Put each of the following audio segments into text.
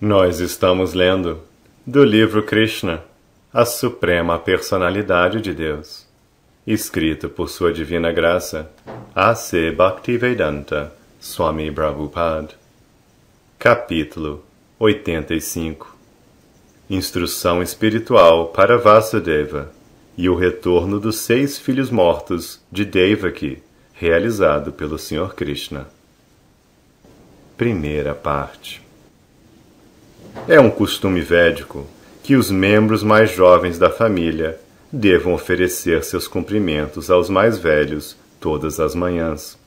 Nós estamos lendo do livro Krishna, a Suprema Personalidade de Deus, escrito por Sua Divina Graça, A.C. Bhaktivedanta Swami Prabhupada. Capítulo 85 Instrução Espiritual para Vasudeva e o retorno dos seis filhos mortos de Devaki, realizado pelo Sr. Krishna. Primeira parte é um costume védico que os membros mais jovens da família devam oferecer seus cumprimentos aos mais velhos todas as manhãs.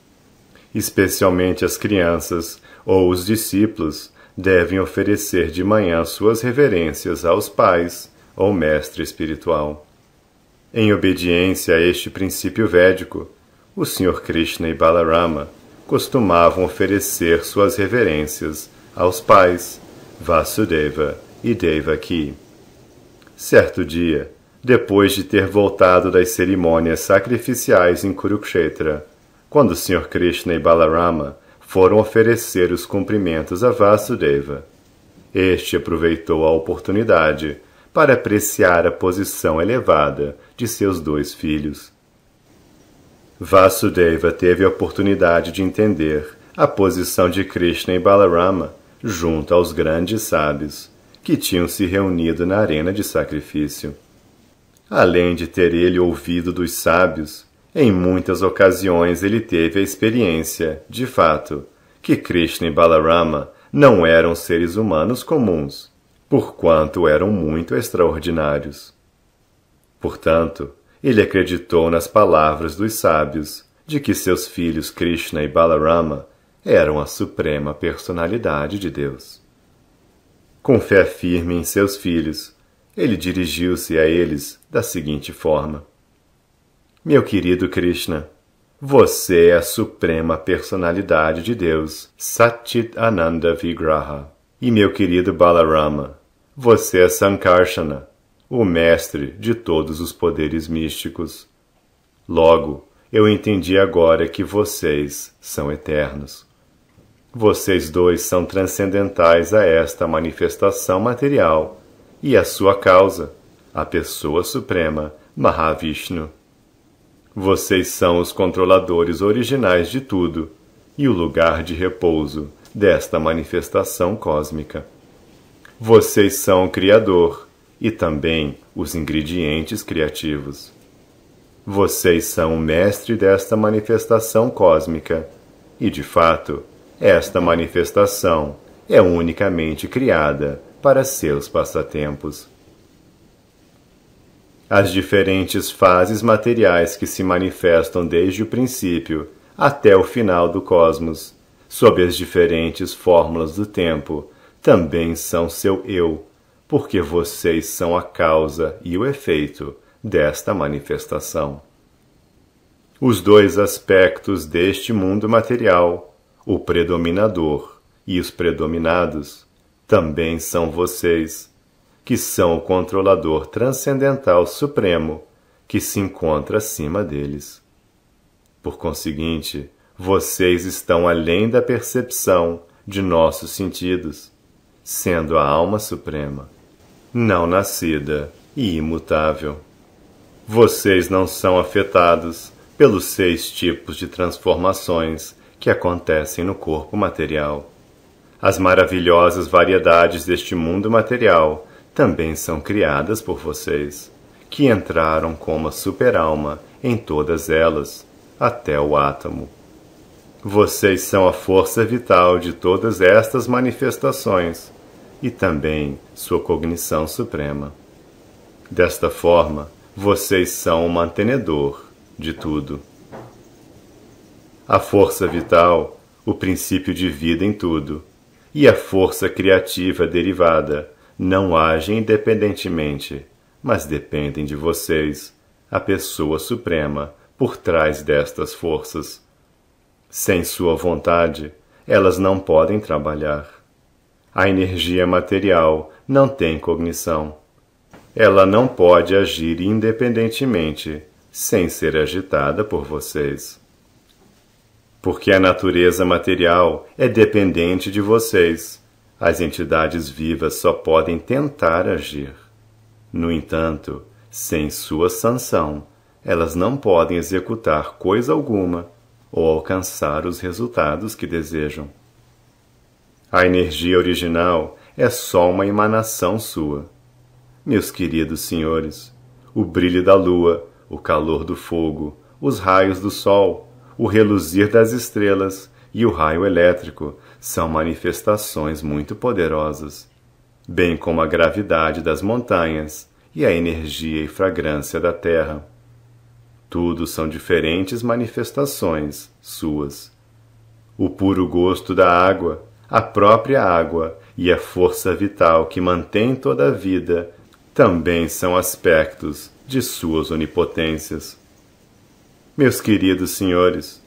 Especialmente as crianças ou os discípulos devem oferecer de manhã suas reverências aos pais ou mestre espiritual. Em obediência a este princípio védico, o Sr. Krishna e Balarama costumavam oferecer suas reverências aos pais Vasudeva e Devaki. Certo dia, depois de ter voltado das cerimônias sacrificiais em Kurukshetra, quando Sr. Krishna e Balarama foram oferecer os cumprimentos a Vasudeva, este aproveitou a oportunidade para apreciar a posição elevada de seus dois filhos. Vasudeva teve a oportunidade de entender a posição de Krishna e Balarama junto aos grandes sábios que tinham se reunido na arena de sacrifício. Além de ter ele ouvido dos sábios, em muitas ocasiões ele teve a experiência, de fato, que Krishna e Balarama não eram seres humanos comuns, porquanto eram muito extraordinários. Portanto, ele acreditou nas palavras dos sábios de que seus filhos Krishna e Balarama eram a suprema personalidade de Deus. Com fé firme em seus filhos, ele dirigiu-se a eles da seguinte forma: Meu querido Krishna, você é a suprema personalidade de Deus, Satchit Ananda Vigraha. E meu querido Balarama, você é Sankarsana, o mestre de todos os poderes místicos. Logo, eu entendi agora que vocês são eternos. Vocês dois são transcendentais a esta manifestação material e a sua causa, a Pessoa Suprema, Mahavishnu. Vocês são os controladores originais de tudo e o lugar de repouso desta manifestação cósmica. Vocês são o Criador e também os ingredientes criativos. Vocês são o mestre desta manifestação cósmica e, de fato, esta manifestação é unicamente criada para seus passatempos. As diferentes fases materiais que se manifestam desde o princípio até o final do cosmos, sob as diferentes fórmulas do tempo, também são seu eu, porque vocês são a causa e o efeito desta manifestação. Os dois aspectos deste mundo material o predominador e os predominados também são vocês, que são o controlador transcendental supremo que se encontra acima deles. Por conseguinte, vocês estão além da percepção de nossos sentidos, sendo a alma suprema, não nascida e imutável. Vocês não são afetados pelos seis tipos de transformações que acontecem no corpo material. As maravilhosas variedades deste mundo material também são criadas por vocês, que entraram como a superalma em todas elas, até o átomo. Vocês são a força vital de todas estas manifestações e também sua cognição suprema. Desta forma, vocês são o mantenedor de tudo a força vital, o princípio de vida em tudo, e a força criativa derivada não agem independentemente, mas dependem de vocês, a pessoa suprema, por trás destas forças. Sem sua vontade, elas não podem trabalhar. A energia material não tem cognição. Ela não pode agir independentemente, sem ser agitada por vocês porque a natureza material é dependente de vocês, As entidades vivas só podem tentar agir. No entanto, sem sua sanção, elas não podem executar coisa alguma ou alcançar os resultados que desejam. A energia original é só uma emanação sua. Meus queridos senhores, o brilho da lua, o calor do fogo, os raios do sol, o reluzir das estrelas e o raio elétrico são manifestações muito poderosas, bem como a gravidade das montanhas e a energia e fragrância da terra. Tudo são diferentes manifestações suas. O puro gosto da água, a própria água e a força vital que mantém toda a vida também são aspectos de suas onipotências. Meus queridos senhores,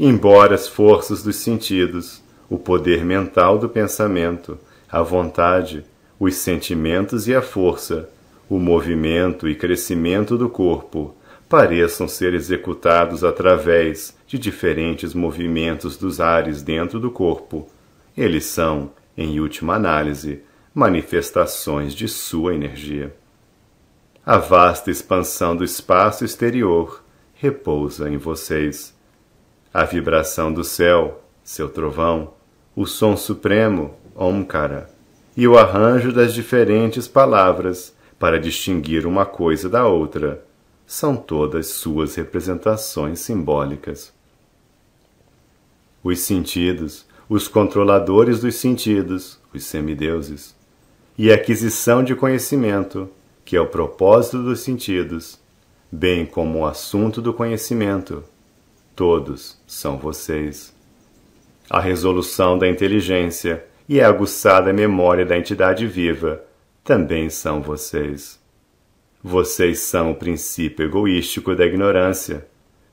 embora as forças dos sentidos, o poder mental do pensamento, a vontade, os sentimentos e a força, o movimento e crescimento do corpo pareçam ser executados através de diferentes movimentos dos ares dentro do corpo, eles são, em última análise, manifestações de sua energia. A vasta expansão do espaço exterior repousa em vocês. A vibração do céu, seu trovão, o som supremo, Omkara, e o arranjo das diferentes palavras para distinguir uma coisa da outra, são todas suas representações simbólicas. Os sentidos, os controladores dos sentidos, os semideuses, e a aquisição de conhecimento, que é o propósito dos sentidos, bem como o assunto do conhecimento, todos são vocês. A resolução da inteligência e a aguçada memória da entidade viva também são vocês. Vocês são o princípio egoístico da ignorância,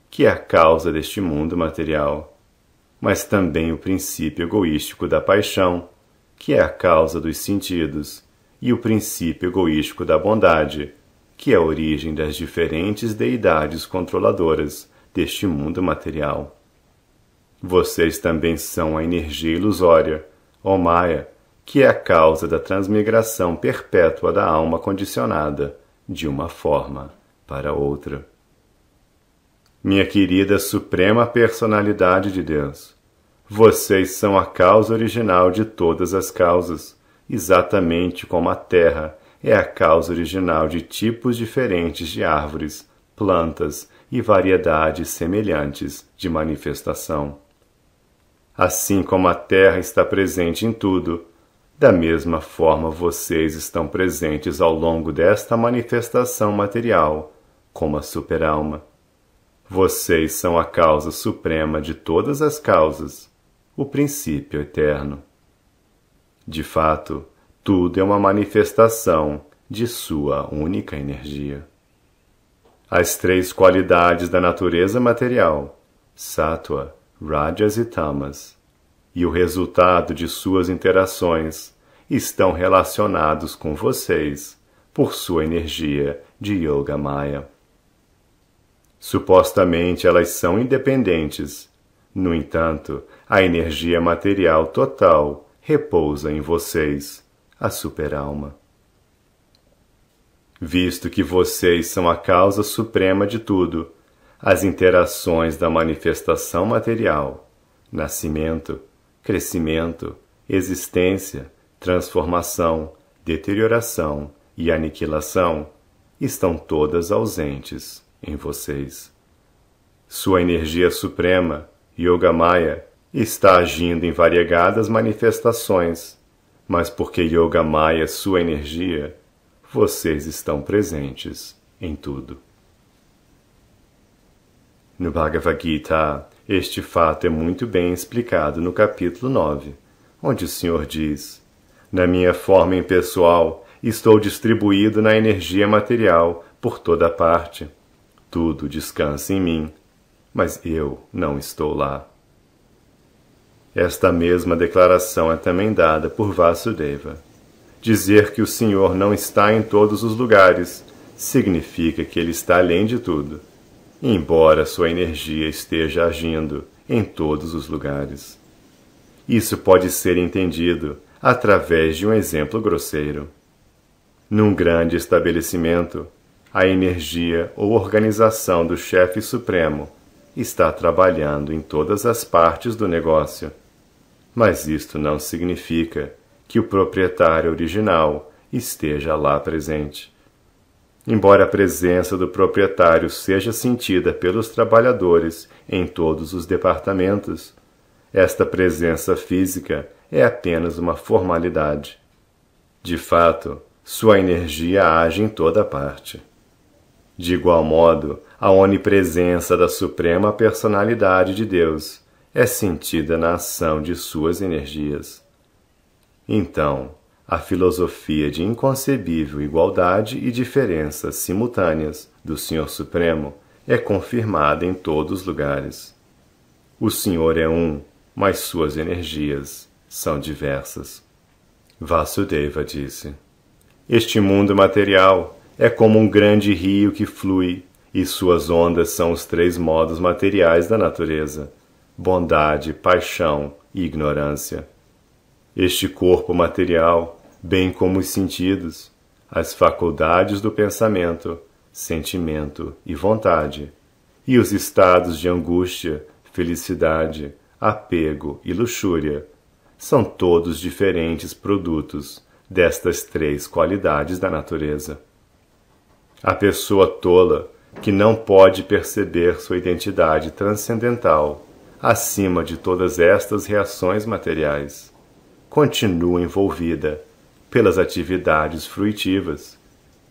que é a causa deste mundo material, mas também o princípio egoístico da paixão, que é a causa dos sentidos, e o princípio egoístico da bondade, que é a origem das diferentes deidades controladoras deste mundo material. Vocês também são a energia ilusória, ou Maya, que é a causa da transmigração perpétua da alma condicionada de uma forma para outra. Minha querida Suprema Personalidade de Deus, vocês são a causa original de todas as causas, exatamente como a Terra é a causa original de tipos diferentes de árvores, plantas e variedades semelhantes de manifestação. Assim como a Terra está presente em tudo, da mesma forma vocês estão presentes ao longo desta manifestação material, como a superalma. Vocês são a causa suprema de todas as causas, o princípio eterno. De fato, tudo é uma manifestação de sua única energia. As três qualidades da natureza material, Sattva, Rajas e Tamas, e o resultado de suas interações estão relacionados com vocês por sua energia de Yoga Maya. Supostamente elas são independentes, no entanto, a energia material total repousa em vocês a superalma. Visto que vocês são a causa suprema de tudo, as interações da manifestação material, nascimento, crescimento, existência, transformação, deterioração e aniquilação estão todas ausentes em vocês. Sua energia suprema, Yogamaya, está agindo em variegadas manifestações mas porque Yoga Maya é sua energia, vocês estão presentes em tudo. No Bhagavad Gita, este fato é muito bem explicado no capítulo 9, onde o Senhor diz: Na minha forma impessoal, estou distribuído na energia material por toda parte. Tudo descansa em mim, mas eu não estou lá. Esta mesma declaração é também dada por Vasudeva. Dizer que o Senhor não está em todos os lugares significa que ele está além de tudo, embora sua energia esteja agindo em todos os lugares. Isso pode ser entendido através de um exemplo grosseiro. Num grande estabelecimento, a energia ou organização do chefe supremo está trabalhando em todas as partes do negócio. Mas isto não significa que o proprietário original esteja lá presente. Embora a presença do proprietário seja sentida pelos trabalhadores em todos os departamentos, esta presença física é apenas uma formalidade. De fato, sua energia age em toda parte. De igual modo, a onipresença da Suprema Personalidade de Deus é sentida na ação de suas energias. Então, a filosofia de inconcebível igualdade e diferença simultâneas do Senhor Supremo é confirmada em todos os lugares. O Senhor é um, mas suas energias são diversas. Vasudeva disse: Este mundo material é como um grande rio que flui, e suas ondas são os três modos materiais da natureza: bondade, paixão e ignorância. Este corpo material, bem como os sentidos, as faculdades do pensamento, sentimento e vontade, e os estados de angústia, felicidade, apego e luxúria são todos diferentes produtos destas três qualidades da natureza. A pessoa tola que não pode perceber sua identidade transcendental acima de todas estas reações materiais continua envolvida pelas atividades fruitivas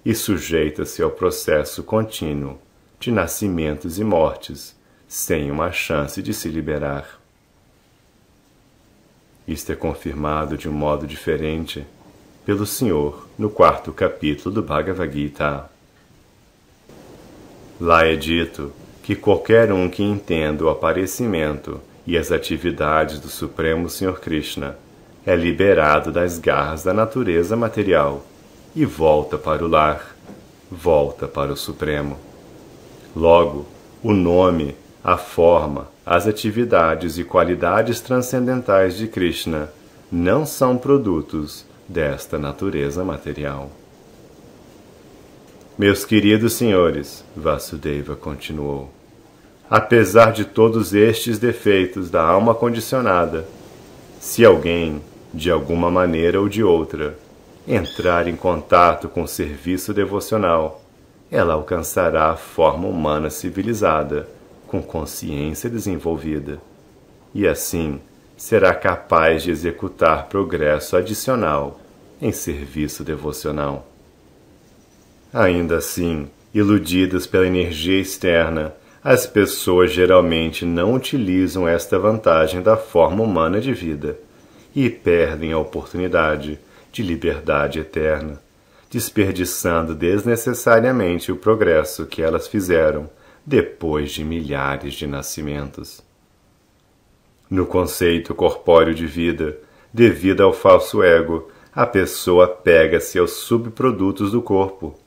e sujeita-se ao processo contínuo de nascimentos e mortes sem uma chance de se liberar. Isto é confirmado de um modo diferente pelo Senhor no quarto capítulo do Bhagavad Gita. Lá é dito que qualquer um que entenda o aparecimento e as atividades do Supremo Senhor Krishna é liberado das garras da natureza material e volta para o lar, volta para o Supremo. Logo, o nome, a forma, as atividades e qualidades transcendentais de Krishna não são produtos desta natureza material. Meus queridos senhores, Vasudeva continuou, apesar de todos estes defeitos da alma condicionada, se alguém, de alguma maneira ou de outra, entrar em contato com o serviço devocional, ela alcançará a forma humana civilizada com consciência desenvolvida, e assim será capaz de executar progresso adicional em serviço devocional. Ainda assim, iludidas pela energia externa, as pessoas geralmente não utilizam esta vantagem da forma humana de vida e perdem a oportunidade de liberdade eterna, desperdiçando desnecessariamente o progresso que elas fizeram depois de milhares de nascimentos. No conceito corpóreo de vida, devido ao falso ego, a pessoa pega-se aos subprodutos do corpo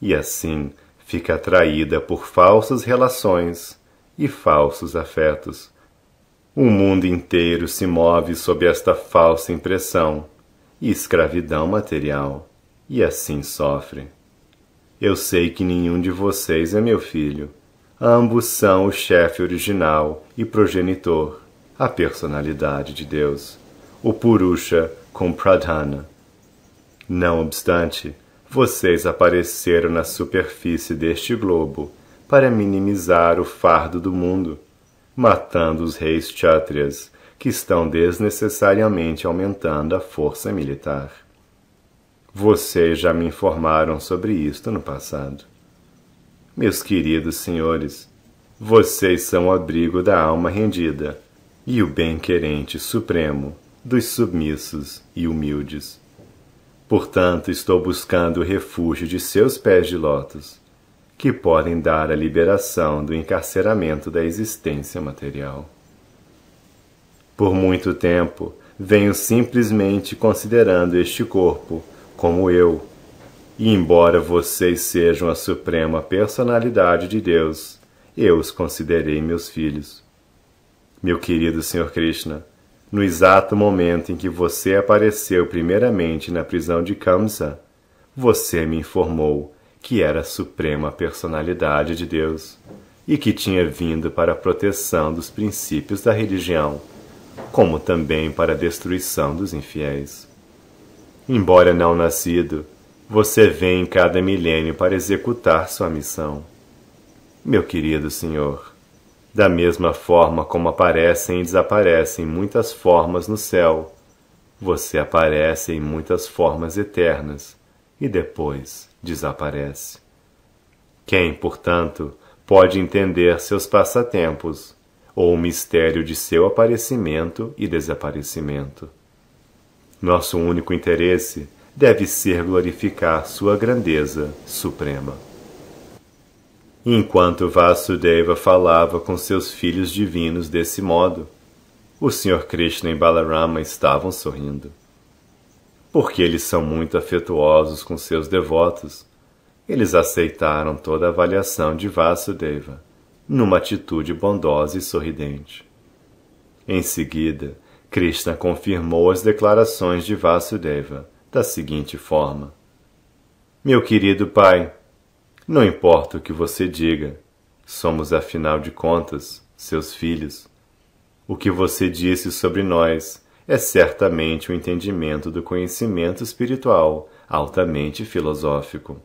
e assim fica atraída por falsas relações e falsos afetos. O mundo inteiro se move sob esta falsa impressão e escravidão material, e assim sofre. Eu sei que nenhum de vocês é meu filho, Ambos são o chefe original e progenitor, a personalidade de Deus, o Purusha com Pradhana. Não obstante, vocês apareceram na superfície deste globo para minimizar o fardo do mundo, matando os reis chátrias que estão desnecessariamente aumentando a força militar. Vocês já me informaram sobre isto no passado. Meus queridos senhores, vocês são o abrigo da alma rendida e o bem-querente supremo dos submissos e humildes. Portanto, estou buscando o refúgio de seus pés de lótus, que podem dar a liberação do encarceramento da existência material. Por muito tempo, venho simplesmente considerando este corpo como eu e embora vocês sejam a suprema personalidade de Deus, eu os considerei meus filhos. Meu querido Senhor Krishna, no exato momento em que você apareceu primeiramente na prisão de Kamsa, você me informou que era a suprema personalidade de Deus e que tinha vindo para a proteção dos princípios da religião, como também para a destruição dos infiéis. Embora não nascido, você vem em cada milênio para executar sua missão. Meu querido Senhor, da mesma forma como aparecem e desaparecem muitas formas no céu, você aparece em muitas formas eternas e depois desaparece. Quem, portanto, pode entender seus passatempos ou o mistério de seu aparecimento e desaparecimento? Nosso único interesse deve ser glorificar sua grandeza suprema. Enquanto Vasudeva falava com seus filhos divinos desse modo, o Sr. Krishna e Balarama estavam sorrindo. Porque eles são muito afetuosos com seus devotos, eles aceitaram toda a avaliação de Vasudeva, numa atitude bondosa e sorridente. Em seguida, Krishna confirmou as declarações de Vasudeva da seguinte forma: Meu querido pai, não importa o que você diga, somos afinal de contas seus filhos. O que você disse sobre nós é certamente o entendimento do conhecimento espiritual altamente filosófico.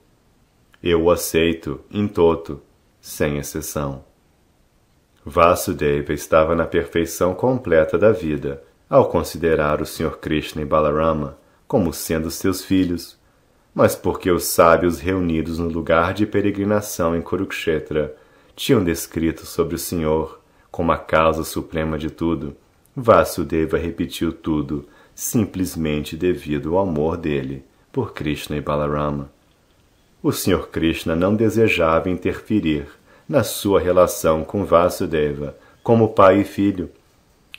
Eu o aceito em toto, sem exceção. Vasudeva estava na perfeição completa da vida ao considerar o Sr. Krishna e Balarama como sendo seus filhos mas porque os sábios reunidos no lugar de peregrinação em Kurukshetra tinham descrito sobre o Senhor como a causa suprema de tudo, Vasudeva repetiu tudo, simplesmente devido ao amor dele por Krishna e Balarama. O Sr. Krishna não desejava interferir na sua relação com Vasudeva como pai e filho.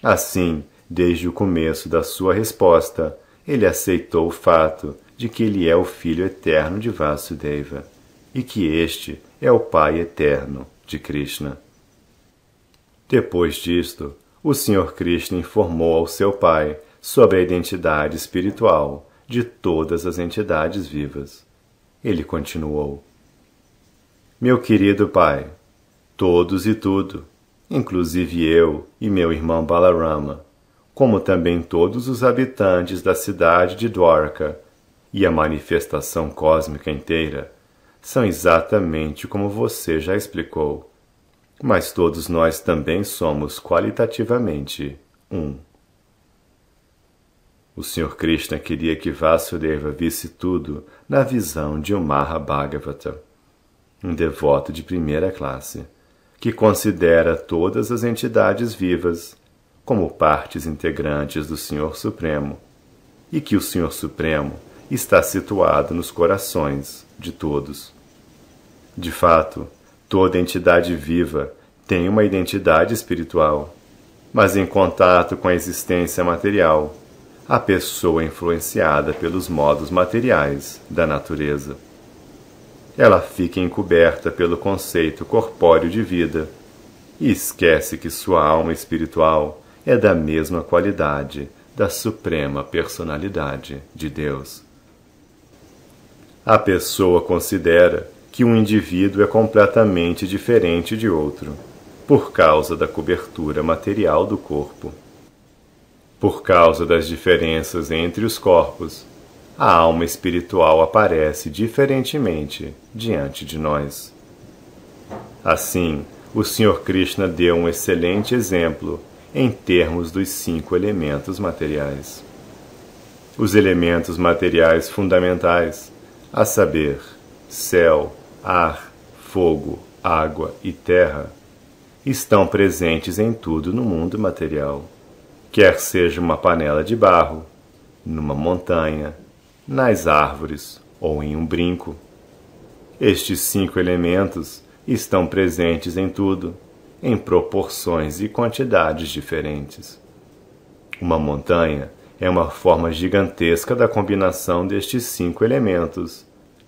Assim, desde o começo da sua resposta, ele aceitou o fato de que ele é o Filho eterno de Vasudeva e que este é o Pai eterno de Krishna. Depois disto, o Sr. Krishna informou ao seu pai sobre a identidade espiritual de todas as entidades vivas. Ele continuou: Meu querido pai, todos e tudo, inclusive eu e meu irmão Balarama, como também todos os habitantes da cidade de Dwarka, e a manifestação cósmica inteira são exatamente como você já explicou. Mas todos nós também somos qualitativamente um. O Sr. Krishna queria que Vasudeva visse tudo na visão de um Mahabhagavata, um devoto de primeira classe, que considera todas as entidades vivas como partes integrantes do Senhor Supremo, e que o Senhor Supremo está situado nos corações de todos. De fato, toda entidade viva tem uma identidade espiritual, mas em contato com a existência material, a pessoa é influenciada pelos modos materiais da natureza. Ela fica encoberta pelo conceito corpóreo de vida e esquece que sua alma espiritual é da mesma qualidade da suprema personalidade de Deus. A pessoa considera que um indivíduo é completamente diferente de outro, por causa da cobertura material do corpo. Por causa das diferenças entre os corpos, a alma espiritual aparece diferentemente diante de nós. Assim, o Sr. Krishna deu um excelente exemplo em termos dos cinco elementos materiais. Os elementos materiais fundamentais a saber, céu, ar, fogo, água e terra, estão presentes em tudo no mundo material, quer seja uma panela de barro, numa montanha, nas árvores ou em um brinco. Estes cinco elementos estão presentes em tudo, em proporções e quantidades diferentes. Uma montanha é uma forma gigantesca da combinação destes cinco elementos,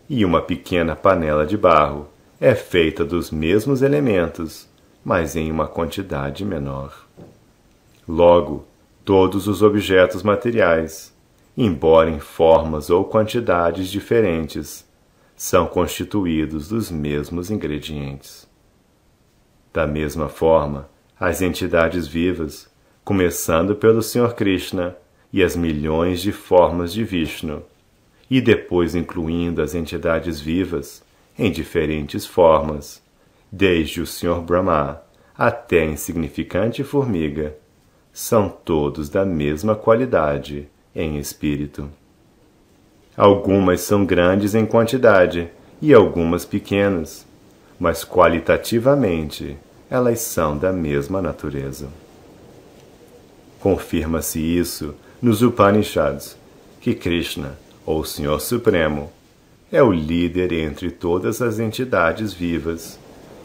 e uma pequena panela de barro é feita dos mesmos elementos, mas em uma quantidade menor. Logo, todos os objetos materiais, embora em formas ou quantidades diferentes, são constituídos dos mesmos ingredientes. Da mesma forma, as entidades vivas, começando pelo Sr. Krishna e as milhões de formas de Vishnu, e depois incluindo as entidades vivas em diferentes formas, desde o Sr. Brahma até a insignificante formiga, são todos da mesma qualidade em espírito. Algumas são grandes em quantidade e algumas pequenas, mas qualitativamente elas são da mesma natureza. Confirma-se isso nos Upanishads, que Krishna, ou Senhor Supremo, é o líder entre todas as entidades vivas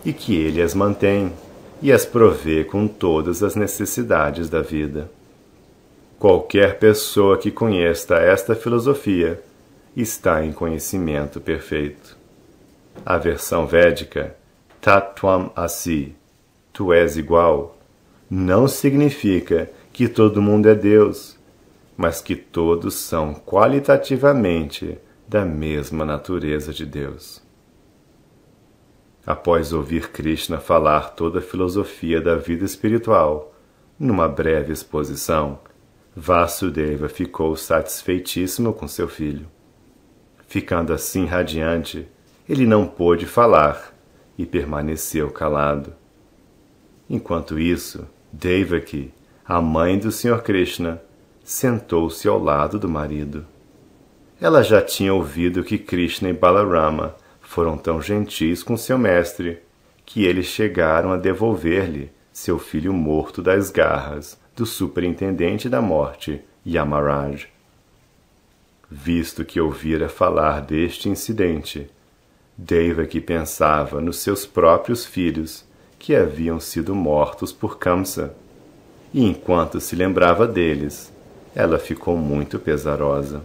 e que ele as mantém e as provê com todas as necessidades da vida. Qualquer pessoa que conheça esta filosofia está em conhecimento perfeito. A versão védica, Tatwam Asi, tu és igual, não significa que todo mundo é Deus, mas que todos são qualitativamente da mesma natureza de Deus. Após ouvir Krishna falar toda a filosofia da vida espiritual, numa breve exposição, Vasudeva ficou satisfeitíssimo com seu filho. Ficando assim radiante, ele não pôde falar e permaneceu calado. Enquanto isso, Devaki, a mãe do Sr. Krishna, sentou-se ao lado do marido. Ela já tinha ouvido que Krishna e Balarama foram tão gentis com seu mestre que eles chegaram a devolver-lhe seu filho morto das garras do superintendente da morte, Yamaraj. Visto que ouvira falar deste incidente, Devaki pensava nos seus próprios filhos que haviam sido mortos por Kamsa, e enquanto se lembrava deles, ela ficou muito pesarosa.